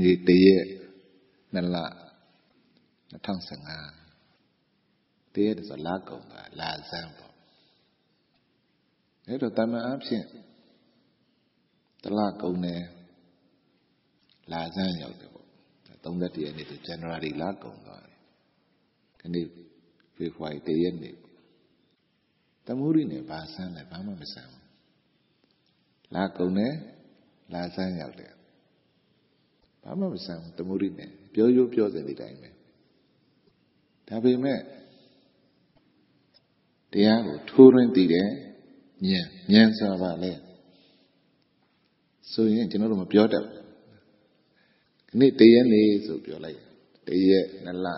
နေ့တရက်နှစ်လ2015တရက်ဆိုလာကုန်တာလာစမ်းပေါ့အဲ့တော့တမန်အဖြစ်တလကုန်တယ်လာစမ်းရောက်တယ်ပေါ့31ရက်နေ့ဆို January လာကုန်သွားတယ်ခဏ February တရက်နေ့တမှုရိနဲ့ဘာစမ်းလဲဘာမှမစမ်းဘူးလာကုန်တယ်လာစမ်းရောက်တယ် ဘာမှမဆန်ဘူးတမှုရိနဲ့ပြောရိုးပြောစင်ဒီတိုင်းပဲဒါပေမဲ့တရားကိုထိုးရင်းတည်တယ်ဉာဏ်ဉာဏ်ဆိုတာပါလေဆိုရင်ကျွန်တော်တို့မပြောတတ်ဘူးဒီနေ့တရက်နေဆိုပြောလိုက်တရက်နှစ်လ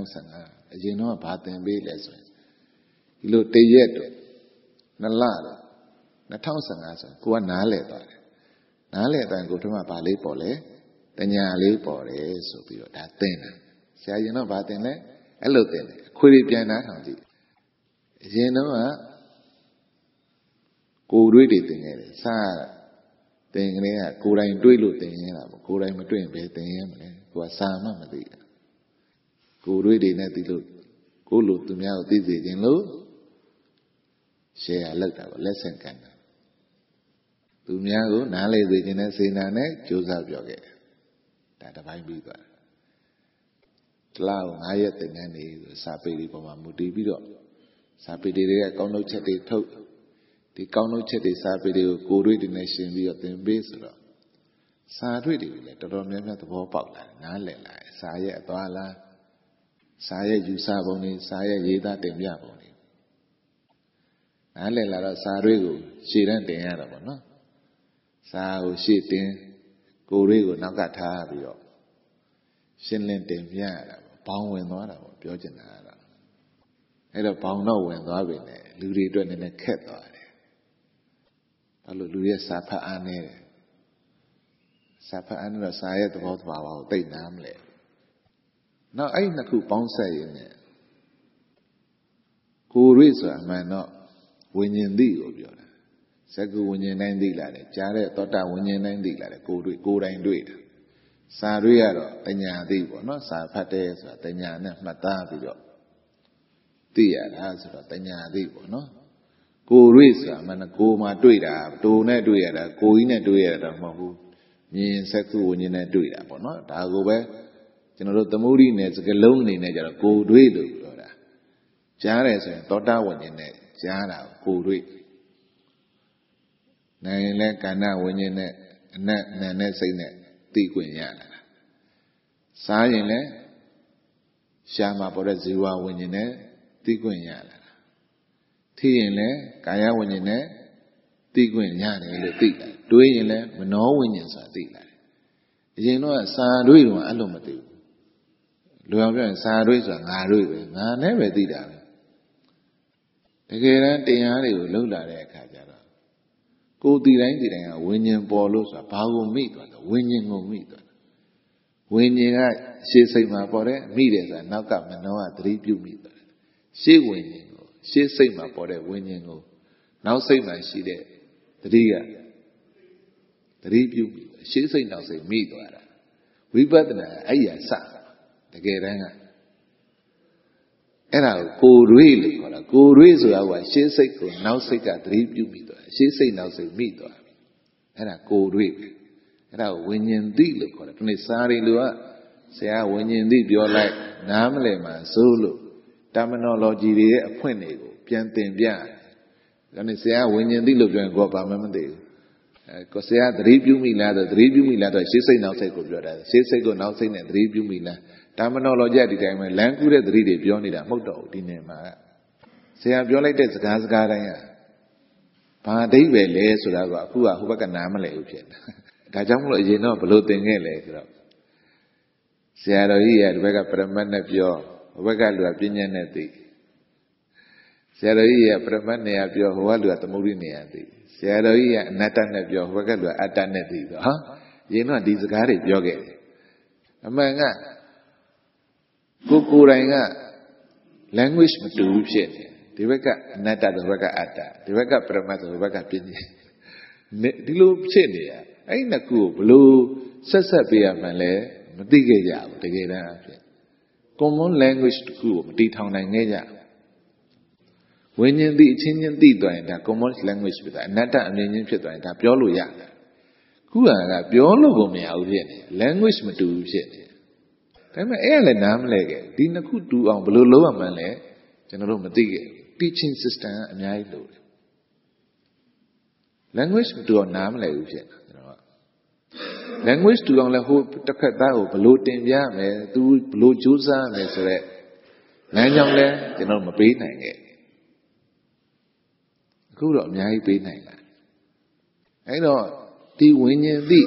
2015အရင်တော့ဘာသင်ပေးလဲဆိုရင်ဒီလိုတရက်တော့နှစ်လတော့2015ဆိုကိုကနားလဲသွားတယ်နားလဲအတိုင်းကိုထမပါလေးပေါ်လဲ တညာလေးပေါ်တယ်ဆိုပြီးတော့ဒါသင်တာဆရာရင်တော့ဗာသင်လဲအဲ့လိုသင်တယ်ခွေတွေပြန်နားထောင်ကြည့်အရင်တော့ကကိုယ်တွေးတွေသင်ခဲ့တယ်စားသင်ကလေးကကိုယ်တိုင်တွေးလို့သင်ရတာပေါ့ကိုယ်တိုင်မတွေးရင်ဘယ်သင်ရမလဲကိုကစာမှမသိတာကိုယ်တွေးတွေနဲ့သိလို့ကိုလိုသူများကိုသိစေခြင်းလို့ share လောက်တာပေါ့လက်ဆင့်ကန်တာသူများကိုနားလေစေခြင်းနဲ့စေနာနဲ့ကြိုးစားပြောခဲ့တယ် ဒါတစ်ပိုင်းပြီးသွားတလားကို9ရက်တင်တဲ့နေစာပေတွေပေါ်မှာမူတည်ပြီးတော့စာပေတွေကကောင်းထုတ်ချက်တွေထုတ်ဒီကောင်းထုတ်ချက်တွေစာပေတွေကိုကိုယ်တွေ့တွေနဲ့ရှင်ပြီးတော့သင်ပေးဆိုတော့စာတွေ့တွေလည်းတော်တော်များများသဘောပေါက်လာတယ်နားလည်လာတယ်စာရဲ့အသွားလားစာရဲ့ယူဆပုံတွေစာရဲ့ရေးသားတင်ပြပုံတွေနားလည်လာတော့စာတွေကိုရှေ့တန်းတင်ရတာပေါ့နော်စာကိုရှေ့တင် ကိုယ်တွေကိုနောက်ကထားပြီးတော့ရှင်းလင်းတင်ပြရတာပေါ့ဘောင်းဝင်သွားတာပေါ့ပြောချင်တာကတော့အဲ့တော့ဘောင်းတော့ဝင်သွားပြီလေလူတွေအတွက်နည်းနည်းခက်သွားတယ်ဘာလို့လူရဲ့စာဖတ်အားနေတယ်စာဖတ်အားနေတော့စာရဲ့သဘောသဘာဝကိုသိနားမလဲနောက်အဲ့နှစ်ခုပေါင်းဆက်ရင်းနဲ့ကိုယ်ရိဆိုတာအမှန်တော့ဝิญဉ်သိကိုပြောတာ ဇကုဝิญဉ်တိုင်းသိလာတယ်ကြားတဲ့သောတာဝิญဉ်တိုင်းသိလာတယ်ကိုယ်တွေ့ကိုယ်တိုင်တွေ့တယ်စာတွေ့ရတော့တညာသိပေါ့နော်စာဖတ်တယ်ဆိုတာတညာနဲ့မှတ်သားပြီးတော့သိရတာဆိုတော့တညာသိပေါ့နော်ကိုယ်တွေ့ဆိုတာမှန်ကိုယ်မှာတွေ့တာတူနဲ့တွေ့ရတာကိုယ်ကြီးနဲ့တွေ့ရတာမဟုတ်ဘူးမြင်ဇကုဝิญဉ်နဲ့တွေ့တာပေါ့နော်ဒါကိုပဲကျွန်တော်တို့သမုဒိနဲ့စကလုံးအနေနဲ့ကြတော့ကိုယ်တွေ့လို့ပြောတာကြားတယ်ဆိုရင်သောတာဝิญဉ်နဲ့ကြားတာကိုယ်တွေ့ နိုင်လဲကာဏဝิญဉ်နဲ့အနက်နာနဲ့စိတ်နဲ့သိခွင့်ရတာစားရင်လဲရှားမှာပေါ်တဲ့ဇီဝဝิญဉ်နဲ့သိခွင့်ရတာထိရင်လဲကာယဝิญဉ်နဲ့သိခွင့်ရတယ်လို့သိတယ်တွေးရင်လဲမနောဝิญဉ်ဆိုတာသိလာတယ်အရင်တော့စာတွေးတော့အဲ့လိုမသိဘူးလူအောင်ပြောရင်စာတွေးဆိုတာငါတွေးပဲငါနဲ့ပဲသိတာပဲတကယ်တမ်းတရားတွေကိုလှုပ်လာတဲ့အခါကျတော့ ာ့ ကိုယ်တည်တိုင်းတည်တိုင်းကဝิญဉ်ပေါ်လို့ဆိုတာဘာကိုမိသွားလဲဝิญဉ်ကိုမိသွားဝิญဉ်ကရှေ့စိတ်မှာပေါ်တဲ့မိတယ်ဆိုတာနောက်ကမနှောကသတိပြုမိသွားတယ်ရှေ့ဝิญဉ်ကိုရှေ့စိတ်မှာပေါ်တဲ့ဝิญဉ်ကိုနောက်စိတ်မှာရှိတဲ့သတိကသတိပြုမိရှေ့စိတ်နောက်စိတ်မိသွားတာဝိပဿနာအဲ့ရစတကယ်တမ်းကအဲ့ဒါကိုကိုရွေးလို့ ခေါ်တာကိုရွေးဆိုတာကရှေးစိတ်ကိုနောက်စိတ်ကသတိပြုမိသွားရှေးစိတ်နောက်စိတ်မိသွားပြီအဲ့ဒါကိုရွေးအဲ့ဒါကိုဝิญဉ်သိလို့ခေါ်တယ်ဒီနေ့စာရီလူကဆရာဝิญဉ်သိပြောလိုက်နားမလည်မှစိုးလို့ terminology တွေရဲ့အဖွင့်တွေကိုပြန်သင်ပြတယ်ဒါနဲ့ဆရာဝิญဉ်သိလို့ပြောရင်ကိုယ်ဘာမှမသိဘူးအဲကိုဆရာသတိပြုမိလားဆိုသတိပြုမိလားဆိုရှေးစိတ်နောက်စိတ်ကိုပြောတာရှေးစိတ်ကိုနောက်စိတ်နဲ့သတိပြုမိလား terminology ဒီတိုင်းပဲလမ်းကူးတဲ့သတိတွေပြောနေတာမဟုတ်တော့ဘူးဒီနေ့မှာ ဆရာပြောလိုက်တဲ့စကားစကားတိုင်းကဘာအဓိပ္ပာယ်လဲဆိုတာကအခုကဟိုဘက်ကနားမလည်ဘူးဖြစ်နေတာဒါကြောင့်မလို့အရင်တော့ဘလို့သင်ခဲ့လဲဆိုတော့ဆရာတော်ကြီးကဒီဘက်ကပရမတ်နဲ့ပြောဟိုဘက်ကလူကပညာနဲ့သိဆရာတော်ကြီးကပရမတ်နေရာပြောဟိုကလူကသမုဒိနေရာသိဆရာတော်ကြီးကအနတ္တနဲ့ပြောဟိုဘက်ကလူကအတ္တနဲ့သိဆိုဟာရင်တော့ဒီစကားတွေပြောခဲ့တယ်အမှန်ကကိုကိုယ်တိုင်က language မတူဘူးဖြစ်နေ ဒီဘက်ကအနတ္တဒီဘက်ကအတ္တဒီဘက်ကပရမတ်ဒီဘက်ကပညာဒီလိုဖြစ်နေရအဲ့နှစ်ခုကိုဘလို့ဆက်ဆက်ပေးရမှန်းလဲမသိခဲ့ကြဘူးတကယ်တမ်းအဖြစ် common language တခုကိုမတည်ထောင်နိုင်ခဲ့ကြဝိညာဉ်သိအချင်းချင်းသိသွားရင်ဒါ common language ဖြစ်တာအနတ္တအမြင်ချင်းဖြစ်သွားရင်ဒါပြောလို့ရတယ်ခုကကပြောလို့ကိုမရဘူးဖြစ်နေ language မတူဘူးဖြစ်နေဒါပေမဲ့အဲ့ကလည်းနားမလဲခဲ့ဒီနှစ်ခုတူအောင်ဘယ်လိုလုပ်ရမှန်းလဲကျွန်တော်တို့မသိခဲ့ teaching system ကအများကြီးလိုတယ် language မတူအောင်နားမလဲဘူးဖြစ်နေကျွန်တော်က language တူအောင်လဲဟိုတစ်ခက်သားကိုဘယ်လိုတင်ပြမယ်သူဘယ်လိုကြိုးစားမယ်ဆိုတော့လမ်းကြောင်းလဲကျွန်တော်မပေးနိုင်ခဲ့အခုတော့အများကြီးပေးနိုင်လာအဲ့တော့ဒီဝိညာဉ်သိ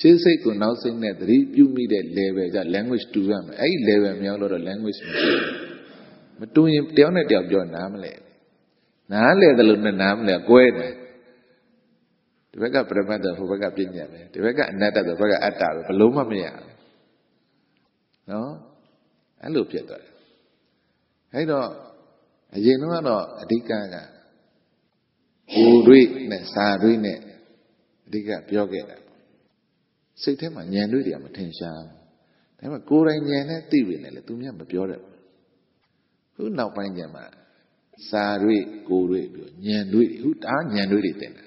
ရှေးစိတ်ကိုနောက်စိတ်နဲ့သတိပြုမိတဲ့ level က language တူရမယ်အဲ့ဒီ level မြောက်လို့တော့ language မတူဘူး မတူရင်တယောက်နဲ့တယောက်ပြောနားမလဲနားလဲတယ်လို့နဲ့နားမလဲကွဲတယ်ဒီဘက်ကပရမတ်တော့ဟိုဘက်ကပြညာပဲဒီဘက်ကအနတ္တဆိုဘက်ကအတ္တပဲဘလို့မှမရဘူးနော်အဲ့လိုဖြစ်သွားတယ်အဲ့တော့အရင်တော့ကတော့အဓိကကကိုယ်တွေ့နဲ့စာတွေ့နဲ့အဓိကပြောခဲ့တာစိတ်ထဲမှာဉာဏ်တွေ့တွေကမထင်ရှားဒါပေမဲ့ကိုယ်တိုင်ဉာဏ်နဲ့သိပြီနဲ့လေသူများမပြောတတ်ဘူး ခုနောက်ပိုင်းကျမှစာတွေ့ကိုယ်တွေ့ပြောဉာဏ်တွေ့ခုဒါဉာဏ်တွေ့တွေတင်တာ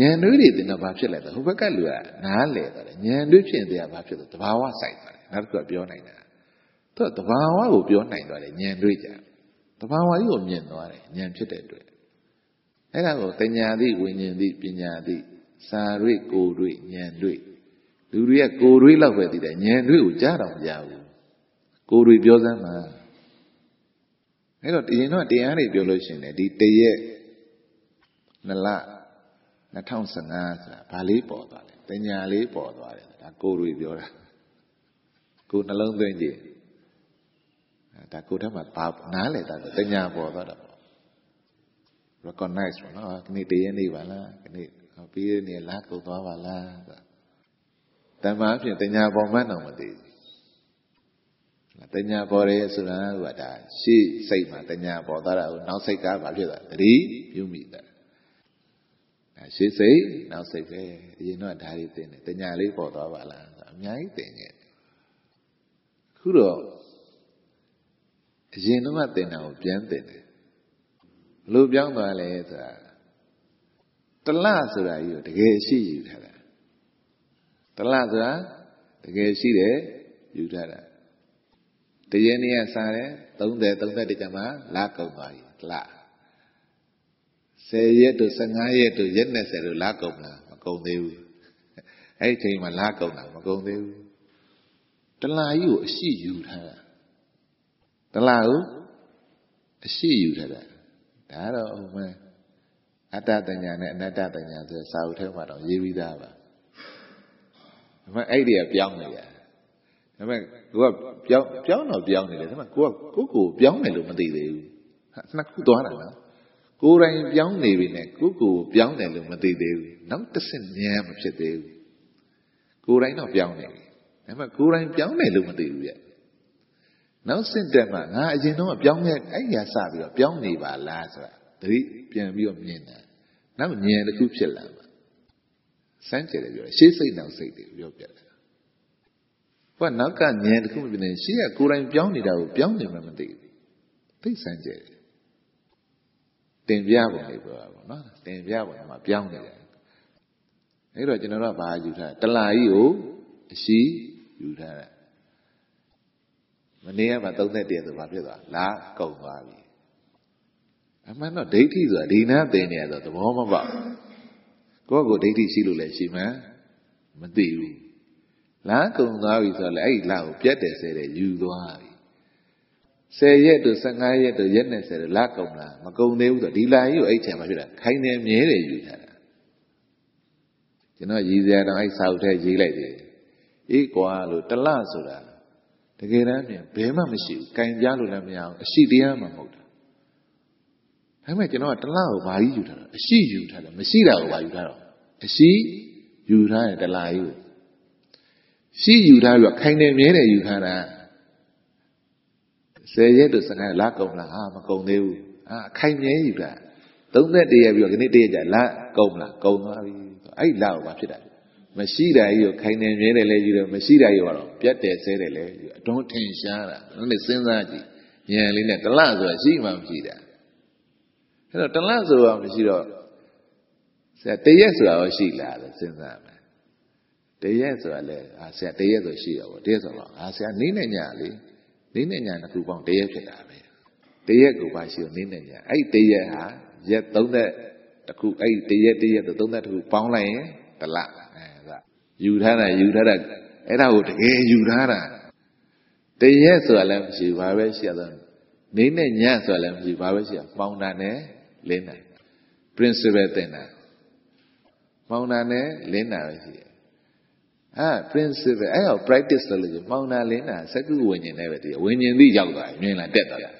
ဉာဏ်တွေ့တွေတင်တော့ဘာဖြစ်လဲဆိုဟိုဘက်ကလူကနားလေသွားတယ်ဉာဏ်တွေ့ဖြစ်ရင်တရားဘာဖြစ်လဲတဘာဝစိုက်သွားတယ်နောက်တစ်ခုကပြောနိုင်တာသူကတဘာဝကိုပြောနိုင်သွားတယ်ဉာဏ်တွေ့ကြတဘာဝကြီးကိုမြင်သွားတယ်ဉာဏ်ဖြစ်တဲ့အတွက်အဲ့ဒါကိုတညာသိဝိညာဉ်သိပညာသိစာတွေ့ကိုယ်တွေ့ဉာဏ်တွေ့လူတွေကကိုယ်တွေ့လောက်ပဲသိတယ်ဉာဏ်တွေ့ကိုကြားတော့မကြားဘူးကိုယ်တွေ့ပြောစမ်းမှာ အဲ့တော့တင်တော့တရားတွေပြောလို့ရှိရင်ဒီတရက်နှစ်လ2015ဆိုတာဘာလေးပေါ်သွားလဲတညာလေးပေါ်သွားတယ်ဒါကိုယ်တွေ့ပြောတာကိုယ်နှလုံးသွင်းကြည့်ဒါကိုယ်ထက်မှာဘာနားလေတာတညာပေါ်သွားတာပေါ့ recognize ပေါ့နော်ခဏတည်းရနေပါလားခဏပြီးရနေလားကုန်သွားပါလားတမ္မာအဖြစ်တညာပေါ်မှန်းတော့မသိဘူး တညာပေါ်ရဲဆိုတာကဒါရှေ့စိတ်မှာတညာပေါ်သွားတာကိုနောက်စိတ်ကဘာဖြစ်သွားသတိပြုမိတာဒါရှေ့စိတ်နောက်စိတ်ပဲအရင်တော့ဒါတွေသိနေတညာလေးပေါ်သွားပါလားအများကြီးသိနေခုတော့အရင်တော့သင်တာကိုပြန်သင်တယ်ဘလို့ပြောင်းသွားလဲဆိုတာတလဆိုတာကြီးကိုတကယ်ရှိယူထားတာတလဆိုတာတကယ်ရှိတယ်ယူထားတာတ ရင်းနေရစားတယ်30 30တကြမှာလာကုန်သွားပြီတလ10ရက်တို့15ရက်တို့ရက်20တို့လာကုန်လားမကုန်သေးဘူးအဲ့ဒီချိန်မှာလာကုန်တာမကုန်သေးဘူးတလကြီးကိုအရှိယူထားတာတလကိုအရှိယူထားတာဒါတော့ဟိုမဲ့အတ္တတညာနဲ့အနတ္တတညာဆိုစာအုပ်ထဲမှာတော့ရေးပြီးသားပါဒါပေမဲ့အဲ့ဒီကပြောင်းနေတယ် ဒါပေမဲ့ကိုကပြောင်းပြောင်းတော့ပြောင်းနေတယ်ဒါပေမဲ့ကိုကကိုကိုပြောင်းတယ်လို့မသိသေးဘူးနှစ်ခုသွားတာနော်ကိုယ်တိုင်ပြောင်းနေပြီနဲ့ကိုကိုပြောင်းတယ်လို့မသိသေးဘူးနောက်တစ်ဆင့်ဉာဏ်မဖြစ်သေးဘူးကိုယ်တိုင်တော့ပြောင်းနေပြီဒါပေမဲ့ကိုယ်တိုင်ပြောင်းတယ်လို့မသိဘူးရဲ့နောက်စင့်တက်မှငါအရင်တော့ပြောင်းခဲ့အဲ့ရစပြီးတော့ပြောင်းနေပါလားဆိုတာသတိပြန်ပြီးတော့မြင်တာနောက်ဉာဏ်တစ်ခုဖြစ်လာမှာစမ်းကြတယ်ပြောရှေးစိတ်နောက်စိတ်တွေပြောပြတယ် ဘာနောက်ကဉာဏ်တစ်ခုမပြနေရှေးကကိုယ်တိုင်ပြောင်းနေတာကိုပြောင်းနေမှမသိဘူးသိစမ်းကြတယ်တင်ပြပုံလေးပြောတာပေါ့နော်တင်ပြပုံမှာပြောင်းနေတယ်အဲ့တော့ကျွန်တော်တို့ကဘာယူထားတလာကြီးကိုအရှိယူထားတာမနေ့ကမှ31ဆိုဘာဖြစ်သွားလာကုန်သွားပြီအမှန်တော့ဒိဋ္ဌိဆိုတာဒီနာသိနေရတော့သဘောမပေါက်ကိုယ့်ကိုဒိဋ္ဌိရှိလို့လည်းရှိမှန်းမသိဘူး လာကုန်သွားပြီဆိုတော့လေအဲ့ဒီလာကိုပြတ်တယ်ဆဲတယ်ယူသွားပြီ10ရက်တို့15ရက်တို့ရက်20တို့လာကုန်လားမကုန်သေးဘူးဆိုဒီလာကြီးကိုအဲ့ချိန်မှာဖြစ်တာခိုင်းနေမြဲတယ်ယူထားတာကျွန်တော်ရည်စရာတော့အဲ့စာအုပ်ထဲရေးလိုက်တယ်အေးကွာလို့တလဆိုတာတကယ်တမ်းပြန်ဘယ်မှမရှိဘူး။ကင်ပြလို့လည်းမရဘူး။အရှိတရားမှမဟုတ်တာ။ဒါပေမဲ့ကျွန်တော်ကတလားကိုဘာကြီးယူထားတာအရှိယူထားတယ်မရှိတာကိုဘာယူထားတော့အရှိယူထားတယ်တလားကြီးကို ရှိယူထားပြီးတော့ခိုင်နေမြဲတယ်ယူထားတာဆယ်ရက်တို့စကားလာကုန်လားဟာမကုန်သေးဘူးဟာခိုင်မြဲယူတာ31ရက်ပြီးတော့ခဏတရက်ကြာလကုန်လားကုန်သွားပြီအဲ့လကိုဘာဖြစ်တာမရှိတာကြီးကိုခိုင်နေမြဲတယ်လဲယူတယ်မရှိတာကြီးကတော့ပြတ်တယ်ဆဲတယ်လဲယူအတုံးထင်ရှားတာအဲ့ဒါစဉ်းစားကြည့်ဉာဏ်လေးနဲ့တလဆိုတာရှိမှမရှိတာအဲ့တော့တလဆိုတာမရှိတော့ဆရာတရက်ဆိုတာရောရှိလားလို့စဉ်းစားမယ်တ ရက်ဆိုတာလဲအာဆရာတရက်ဆိုရှိရပါတရက်ဆိုတော့အာဆရာနေနဲ့ညလေနေနဲ့ညတစ်ခုပေါင်းတရက်ဖြစ်တာပဲတရက်ကိုပါရှိတော့နေနဲ့ညအဲ့တရက်ဟာရက်30တခုအဲ့တရက်တရက်ဆို30တခုပေါင်းလိုက်ရင်တလအဲဒါယူထားတာယူထားတာအဲ့ဒါကိုတကယ်ယူထားတာတရက်ဆိုတာလည်းမရှိဘာပဲရှိရတော့နေနဲ့ညဆိုတာလည်းမရှိဘာပဲရှိရပေါင်းတာနဲ့လင်းတာ principle သင်တာပေါင်းတာနဲ့လင်းတာပဲရှိတယ် အာ principle အဲ့တော့ practice လုပ်လို့ပေါင်းတာလင်းတာစက္ကုဝิญဉ်နဲ့ပဲတည်ဝิญဉ်သိရောက်သွားပြီမြင်လားတက်သွားတာ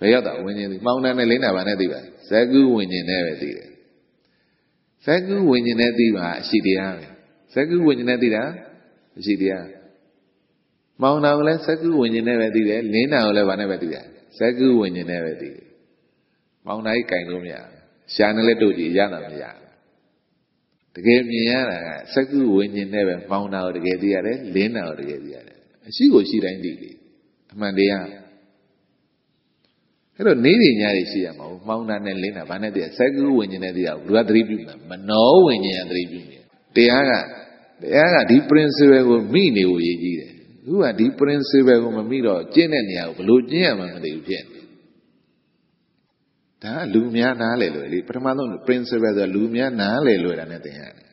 ဘယ်ရောက်တာဝิญဉ်သိပေါင်းတာနဲ့လင်းတာဘာနဲ့သိပါစက္ကုဝิญဉ်နဲ့ပဲသိတယ်စက္ကုဝิญဉ်နဲ့သိပါအရှိတရားပဲစက္ကုဝิญဉ်နဲ့သိတာအရှိတရားမောင်တာကိုလည်းစက္ကုဝิญဉ်နဲ့ပဲသိတယ်လင်းတာကိုလည်းဘာနဲ့ပဲသိတယ်စက္ကုဝิญဉ်နဲ့ပဲသိတယ်မောင်တာကြီးကင်လို့မရရှာနဲ့လည်းတို့ကြည့်ရတာမရ တကယ်မြင်ရတာကစက္ကုဝิญဉ်နဲ့ပဲမောင်တာကိုတကယ်သိရတယ်လင်းတာကိုတကယ်သိရတယ်အရှိကိုရှိတိုင်းသိတယ်အမှန်တရားအဲ့တော့နေနေညတွေရှိရမှာဘူးမောင်းတာနဲ့လင်းတာဘာနဲ့တည်းစက္ကုဝิญဉ်နဲ့တည်းရဘူးဘုရားသတိပြုမှာမနောဝิญဉ်ကသတိပြုနေတရားကတရားကဒီ principle ကိုမိနေဖို့ရည်ကြီးတယ်သူကဒီ principle ကိုမမိတော့ကျင့်တဲ့နေရာကိုဘလို့ကျင့်ရမှမသိဘူးဖြစ်နေ ဒါကလူများနားလေလွယ်လေပထမဆုံး principle ဆိုလူများနားလေလွယ်တာနဲ့သင်ရတယ်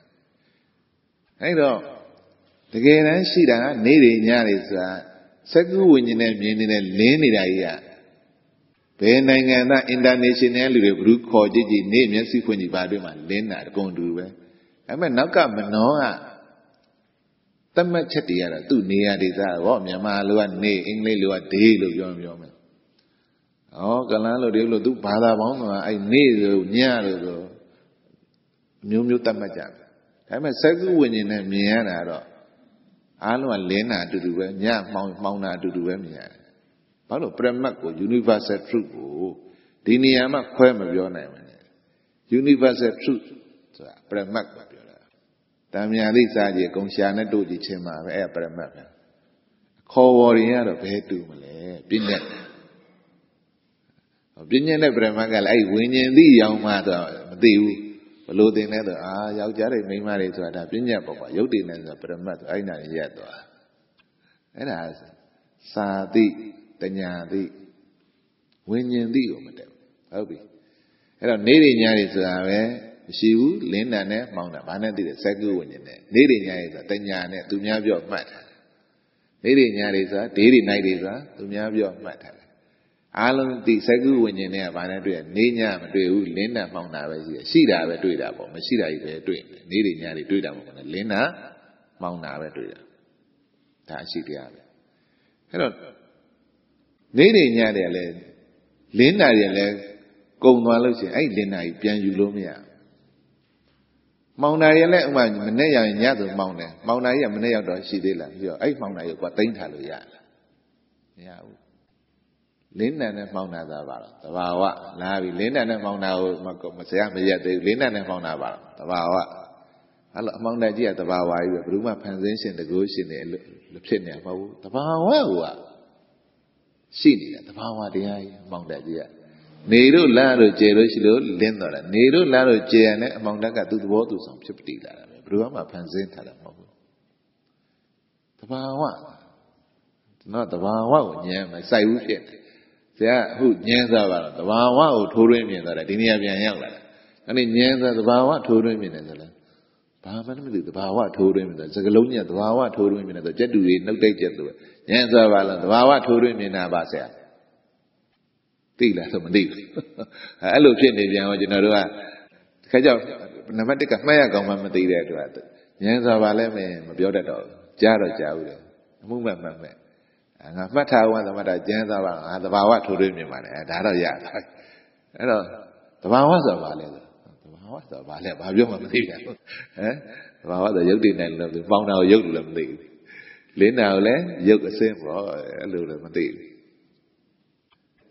အဲ့တော့တကယ်တမ်းရှိတာကနေတွေညတွေဆိုတာစက္ကုဝิญဉ်နဲ့မြင်နေတဲ့လင်းနေတာကြီးကဘယ်နိုင်ငံသား international လူတွေဘ ᱹ ခေါ်ကြည့်ကြည့်နေမျက်စိဖွင့်ကြည့်ပါတွေ့မှာလင်းတာအကုန်တူပဲဒါပေမဲ့နောက်ကမနှောကသတ်မှတ်ချက်တွေကတော့သူ့နေရာဒေသဟောမြန်မာလူကနေအင်္ဂလိပ်လူကဒေးလို့ပြောပြောမယ်။ ဩကလန်းလူတွေလို့သူဘာသာပေါင်းဆိုတာအဲ့နေဆိုညလို့ဆိုမျိုးမျိုးသတ်မှတ်ကြတယ်။ဒါပေမဲ့စက္ကုဝิญဉ်နဲ့မြင်ရတာတော့အားလုံးကလင်းတာအတူတူပဲညမှောင်မှောင်တာအတူတူပဲမြင်ရတယ်။ဘာလို့ပရမတ်ကို universal truth ကိုဒီနေရာမှာခွဲမပြောနိုင်ဘူး။ universal truth ဆိုတာပရမတ်ပဲပြောတာ။တံမြာလိစာကြီးအကုန်ရှာနဲ့တို့ကြည့်ချင်းမှာပဲအဲ့ပရမတ်ပဲ။ခေါ်ဝေါ်ရင်ကတော့ဘယ်တူမလဲပြဉ္ညာ ပြဉ္ညာနဲ့ပရမတ်ကလည်းအဲ့ဝิญဉ်သိရောင်မှဆိုမသိဘူးဘလို့တင်လဲဆိုအာယောက်ျားတွေမိန်းမတွေဆိုတာဒါပြဉ္ညာပေါ့ကွာရုပ်တည်နေဆိုပရမတ်ဆိုအဲ့နာရက်သွားအဲ့ဒါစာသိတညာသိဝิญဉ်သိကိုမတက်ဟုတ်ပြီအဲ့တော့နေရညတွေဆိုတာပဲမရှိဘူးလင်းတန်နဲ့မှောင်တာဘာနဲ့သိတယ်စက္ကုဝิญဉ်နဲ့နေရညတွေဆိုတာတညာနဲ့သူများပြောမှတ်တာနေရညတွေဆိုတာဒေးတွေနိုင်တွေဆိုတာသူများပြောမှတ်တာ အားလုံးဒီစက္ကုဝิญဉ်နဲ့ကဘာနဲ့တွေ့နေညမတွေ့ဘူးလင်းတန်မှောင်တာပဲရှိတယ်ရှိတာပဲတွေ့တာပေါ့မရှိတာကြီးပဲတွေ့နေရညတွေတွေ့တာပေါ့လင်းတာမှောင်တာပဲတွေ့တာဒါအရှိတရားပဲအဲ့တော့နေနေညတယ်လည်းလင်းတာတွေလည်းကုံသွားလို့ရှိရင်အဲ့လင်းတာကြီးပြန်ယူလို့မရမောင်တာတွေလည်းဥမာမနဲ့ရရင်ညဆိုမောင်တယ်မောင်တာကြီးကမနဲ့ရောက်တော့ရှိသေးလားပြီးတော့အဲ့မောင်တာကြီးကတိမ့်ထားလို့ရလားမရဘူး လင်းတန်နဲ့မောင်တာသာပါတော့တဘာဝလာပြီလင်းတန်နဲ့မောင်တာကိုမဆရာမရက်သေးဘူးလင်းတန်နဲ့မောင်တာပါတော့တဘာဝအဲ့လိုအမောင်တကြီးကတဘာဝကြီးပဲဘယ်သူမှဖန်ဆင်းရှင်တကူရှင်နေဖြစ်နေမှာမဟုတ်ဘူးတဘာဝကရှိနေတာတဘာဝတရားကြီးအမောင်တက်ကြီးကနေတို့လမ်းတို့ကျေလို့ရှိလို့လင်းတော့တာနေတို့လမ်းတို့ကျေရတဲ့အမောင်တက်ကသူ့သဘောသူဆောင်ဖြစ်တည်လာတာပဲဘယ်သူမှဖန်ဆင်းထားတာမဟုတ်ဘူးတဘာဝတော့တဘာဝကိုဉာဏ်မစိုက်ဘူးဖြစ်တယ် ဆရာအခုဉာဏ်စားပါတော့တဘာဝကိုထိုးထွင်းမြင်သွားတယ်ဒီနေရာပြန်ရောက်လာတာအဲ့ဒီဉာဏ်စားတဘာဝထိုးထွင်းမြင်တယ်ဆိုလဲဘာမှမသိတဘာဝထိုးထွင်းမြင်တယ်စကလုံးကြီးကတဘာဝထိုးထွင်းမြင်တယ်ဆိုကြက်တူတွေနှုတ်တိတ်ကြက်သူဉာဏ်စားပါလားတဘာဝထိုးထွင်းမြင်တာပါဆရာသိလားဆိုမသိဘူးအဲ့လိုဖြစ်နေပြန်တော့ကျွန်တော်တို့ကခါကြောက်နံပါတ်1ကမှတ်ရကောင်းမှမသိတဲ့အတွက်ဉာဏ်စားပါလဲမမပြောတတ်တော့ကြားတော့ကြားဦးတယ်အမှုမှတ်မှတ်မဲ့ ငါမှတ်ထားဝသမတကျမ်းသာပါငါသဘာဝထိုးထွင်းမြင်ပါလေဒါတော့ရတာအဲ့တော့သဘာဝဆိုတာဘာလဲဆိုသဘာဝဆိုတာဘာလဲဘာပြောမှမသိဘူးဟမ်သဘာဝဆိုရုပ်တည်နေလို့ပေါင်းတာကိုရုပ်လို့လည်းမသိဘူးလင်းတာကိုလည်းရုပ်အစင်းပေါ့အဲ့လိုလည်းမသိဘူး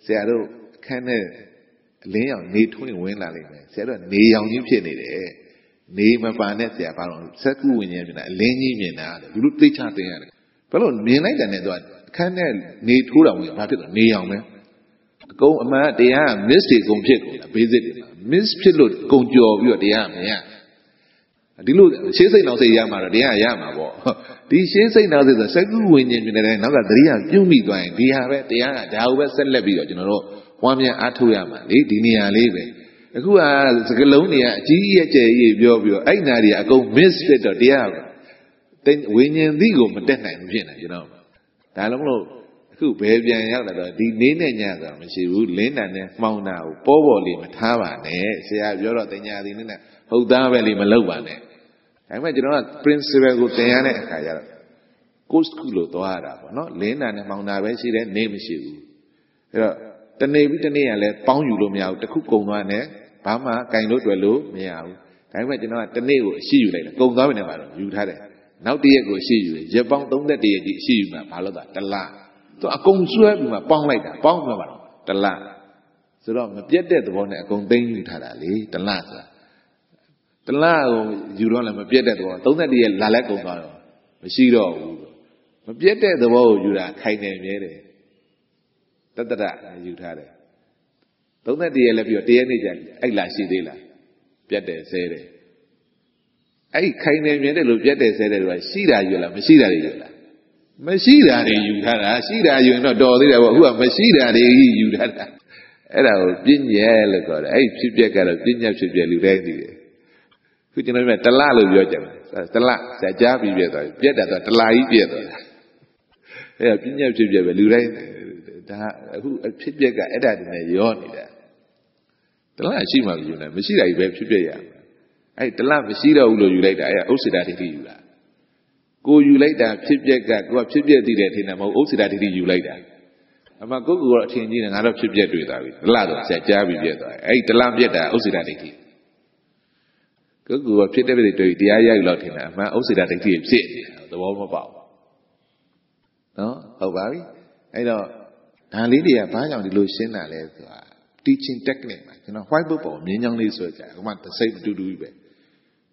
ဆရာတို့ခန်းနဲ့အလင်းရောင်နေထွန်းဝင်လာလိမ့်မယ်ဆရာတို့ကနေရောင်ကြီးဖြစ်နေတယ်နေမပန်တဲ့ဆရာဘာလို့စက္ကူဝိညာဉ်မြင်တာအလင်းကြီးမြင်တာတဲ့ဘုလို့သိချသိရတယ်ဘယ်လိုမြင်လိုက်တယ်နဲ့သူကအ ခန်းနဲ့နေထိုးတော်ဝင်ဘာဖြစ်လို့နေရောင်ပဲအကုန်အမှန်တရားက miss တွေအကုန်ဖြစ်ကုန်တာ basic တွေမှာ miss ဖြစ်လို့အကုန်ကြော်ပြီးတော့တရားမရဒီလိုရှေးစိတ်နောက်စိတ်ရမှာတော့တရားရမှာပေါ့ဒီရှေးစိတ်နောက်စိတ်ဆိုစက္ကူဝိညာဉ်မြင်တဲ့နောက်ကသတိရပြုံးမိသွားရင်ဒီဟာပဲတရားကဒါကိုပဲဆက်လက်ပြီးတော့ကျွန်တော်တို့ဝမ်းမြန်အားထုတ်ရမှာလေဒီနေရာလေးပဲအခုကစကလုံးတွေကအကြီးအကျယ်ကြီးပြောပြီးတော့အဲ့နာတွေကအကုန် miss ဖြစ်တော့တရားဝိညာဉ်သီးကိုမတက်နိုင်ဘူးဖြစ်နေကျွန်တော် ဒါလုံးလို့အခုဘယ်ပြန်ရောက်လာတော့ဒီနေနဲ့ညဆိုတာမရှိဘူးလင်းတန်နဲ့မှောင်တာကိုပေါ်ပေါ်လေးမထားပါနဲ့ဆရာပြောတော့တင်ညာသည်နဲ့ဟုတ်သားပဲလေးမလုပ်ပါနဲ့ဒါပေမဲ့ကျွန်တော်က principle ကိုသင်ရတဲ့အခါကျတော့ course ခုလို့သွားရတာပေါ့နော်လင်းတန်နဲ့မှောင်တာပဲရှိတယ်နေမရှိဘူးအဲ့တော့တနေ့ပြီးတနေ့ကလည်းပေါင်းယူလို့မရဘူးတစ်ခုကုံသွားနဲ့ဘာမှကင်လို့တွေ့လို့မရဘူးဒါပေမဲ့ကျွန်တော်ကတနေ့ကိုအရှိယူလိုက်တယ်ကုံသွားပြီနဲ့ပါတော့ယူထားတယ် နောက်တရက်ကိုအရှိယူတယ်ရက်ပေါင်း31ရက်ကြီးအရှိယူမှဘာလို့လဲတလားသူအကုန်ဆွဲပြီးမှပေါင်းလိုက်တာပေါင်းပြီးမှတော့တလားဆိုတော့မပြတ်တဲ့သဘောနဲ့အကုန်သိမ်းယူထားတာလေတလားဆိုတာတလားကိုယူတော့လည်းမပြတ်တဲ့သဘော31ရက်လာလဲကုံသွားတော့မရှိတော့ဘူးမပြတ်တဲ့သဘောကိုယူတာခိုင်နေမြဲတယ်တတရယူထားတယ်31ရက်လည်းပြီးတော့တရက်နေ့ကျအဲ့လာရှိသေးလားပြတ်တယ်ဆဲတယ် အဲ့ခိုင်နေမြဲတယ်လို့ပြတ်တယ်ဆဲတယ်ဆိုတာရှိတာယူလားမရှိတာတွေယူလားမရှိတာတွေယူထားတာရှိတာယူရင်တော့တော်သေးတယ်ပေါ့အခုကမရှိတာတွေယူထားတာအဲ့ဒါကိုပြဉ္ညာလို့ခေါ်တယ်အဲ့ဖြစ်ပျက်ကတော့ပြဉ္ညာဖြစ်ပျက်လူတိုင်းသိတယ်ခုကျွန်တော်တို့ကတလလို့ပြောကြတယ်တလဇာကြားပြီးပြက်သွားပြီပြက်တာတော့တလာကြီးပြက်သွားတာအဲ့ဒါပြဉ္ညာဖြစ်ပျက်ပဲလူတိုင်းဒါအခုဖြစ်ပျက်ကအဲ့ဒါတွေနဲ့ရောနေတာတလရှိမှယူနေမရှိတာကြီးပဲဖြစ်ပျက်ရ အဲ့တလမရှိတော့ဘူးလို့ယူလိုက်တာအဲ့ဥစ္စေတာဒိဋ္ဌိယူတာကိုယူလိုက်တာဖြစ်ပျက်ကကိုကဖြစ်ပျက်သိတယ်ထင်တယ်မဟုတ်ဥစ္စေတာဒိဋ္ဌိယူလိုက်တာအမှကိုကူကတော့အထင်ကြီးတယ်ငါတော့ဖြစ်ပျက်တွေ့သွားပြီတလတော့ဆက်ကြားပြီးပြက်သွားတယ်အဲ့တလပြက်တာဥစ္စေတာဒိဋ္ဌိကိုကူကဖြစ်တဲ့ပြည်တွေ့တရားရယူလို့ထင်တယ်အမှန်ဥစ္စေတာဒိဋ္ဌိဖြစ်နေသဘောမပေါက်နော်ဟုတ်ပါပြီအဲ့တော့ဒါလေးတွေကဘာကြောင့်ဒီလိုရှင်းတာလဲဆိုတာ teaching technique မှာကျွန်တော် white book ပေါ်မြင်းချောင်းလေးဆွဲကြတယ်ဥပမာတစ်စိတ်တူတူပဲ